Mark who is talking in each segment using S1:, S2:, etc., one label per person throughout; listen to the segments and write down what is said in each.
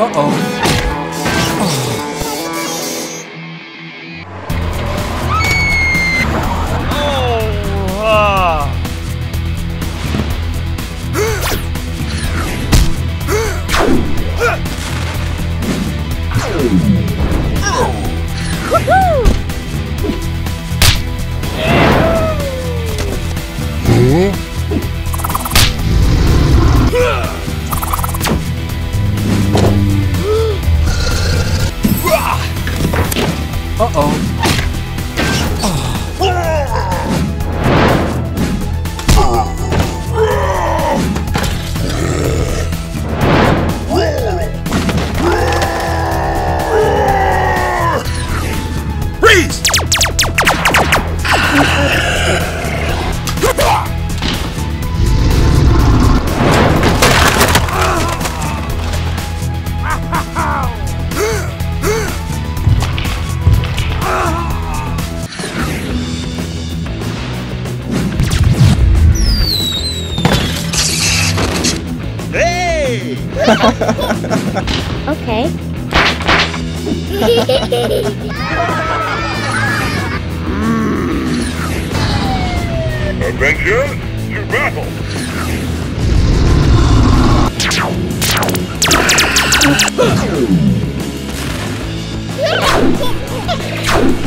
S1: Uh-oh.
S2: Hey!
S3: Okay.
S2: Adventure to battle! No!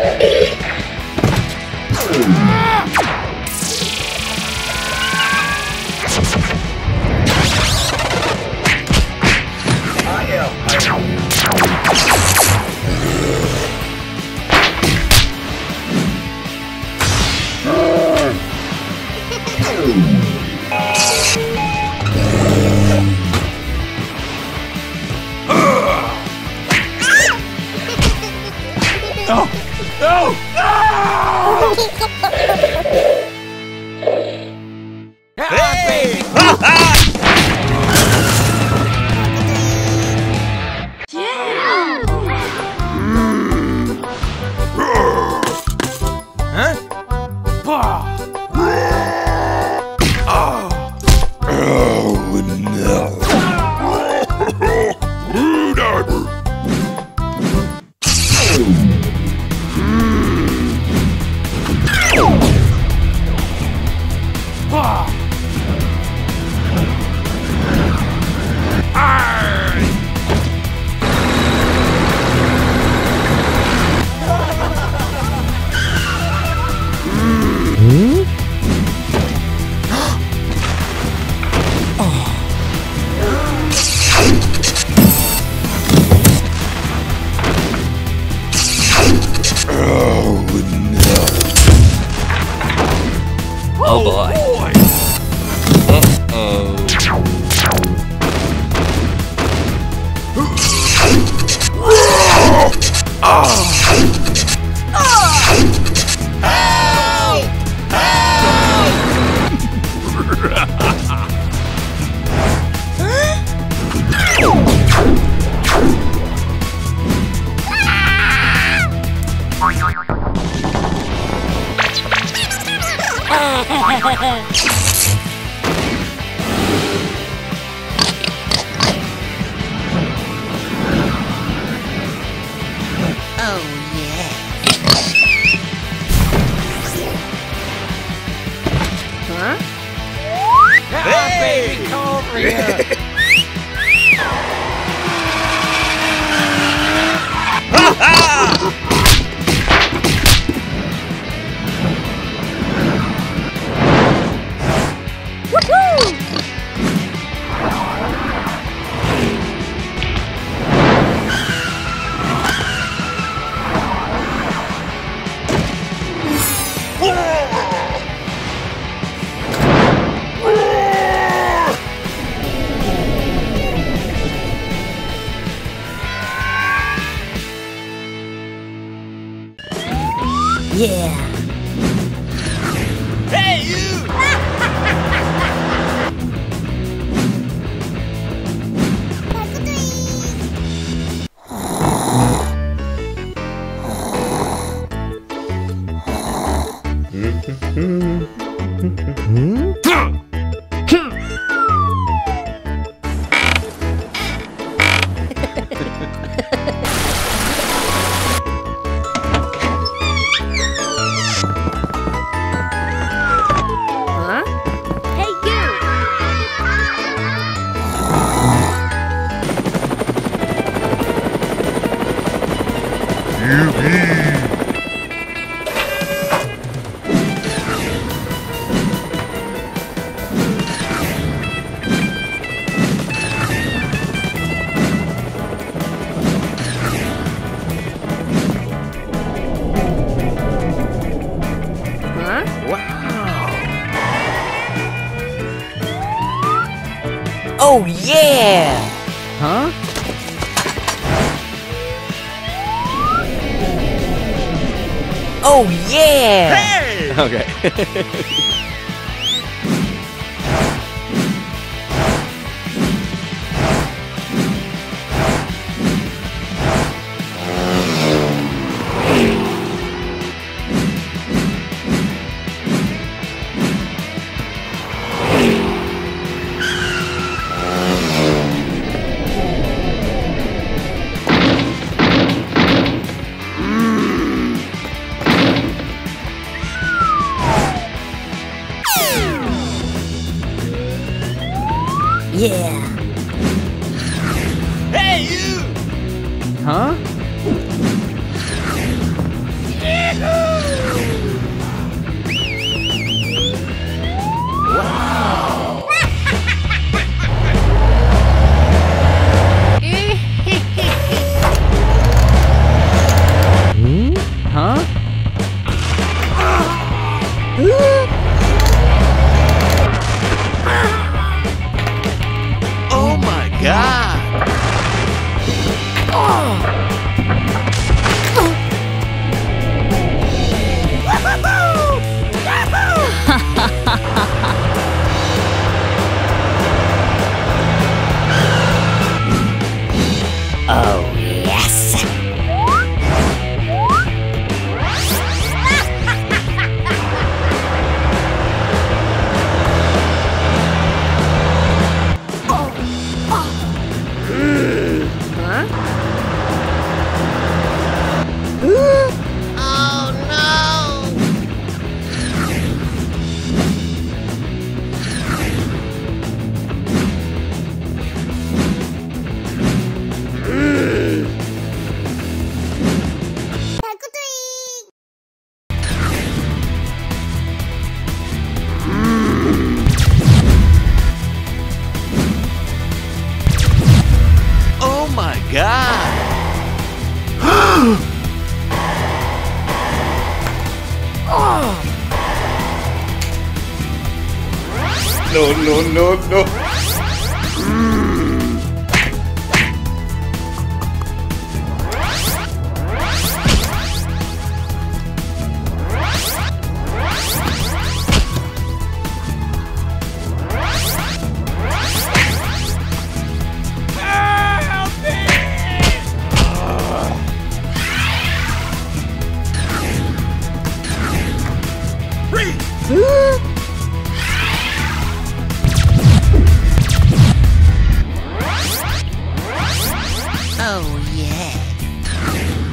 S2: No! Hey! Huh? Oh,
S3: huh?
S1: Hey! baby,
S3: come over here! Yeah.
S4: Oh yeah!
S5: Huh?
S4: Oh yeah!
S1: Hey!
S5: Okay.
S3: Yeah.
S1: Hey, you!
S5: Huh?
S2: No, no, no, no.
S3: Oh, yeah.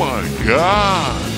S1: my
S3: god!